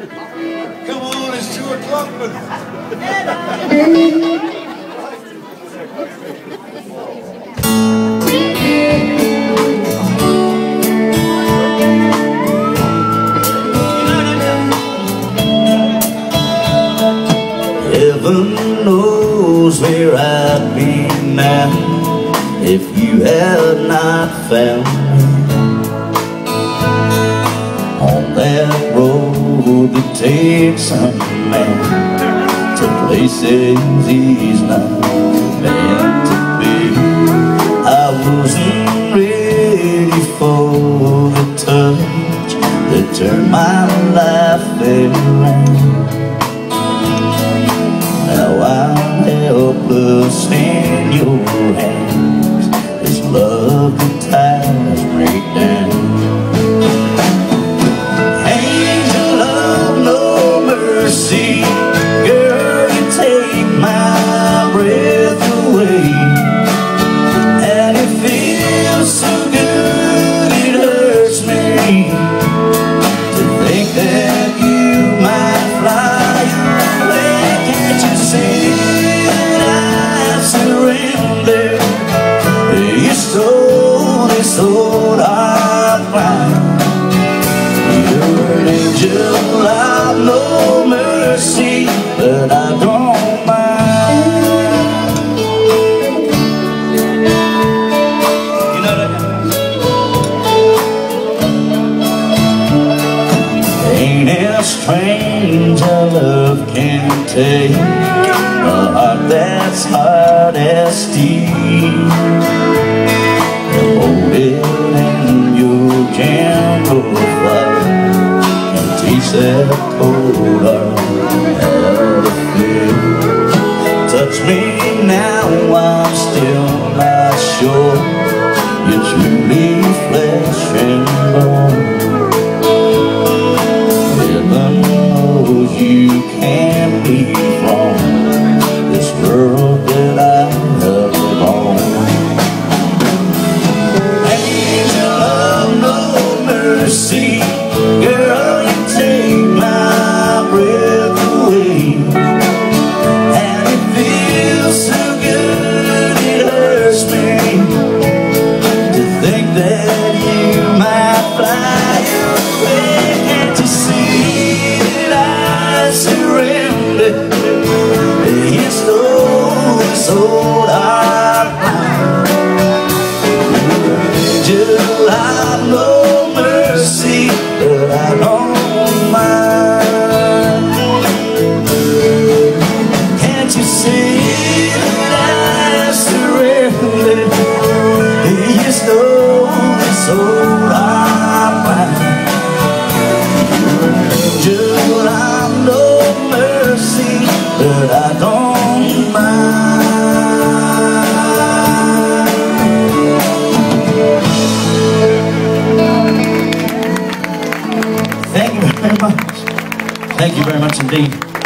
Come on, it's two o'clock. Heaven knows where I'd be now if you had not found me that takes a man to places he's not meant to be. I wasn't ready for the touch that turned my life around. Now I'm helpless in your hands This love that ties heart You're an angel of no mercy But I don't mind You know that? Ain't it strange how love can take A heart that's hard as steel And teach that cold heart how to Touch me now, I'm still not sure surrender? You stole this old heart Thank you very much indeed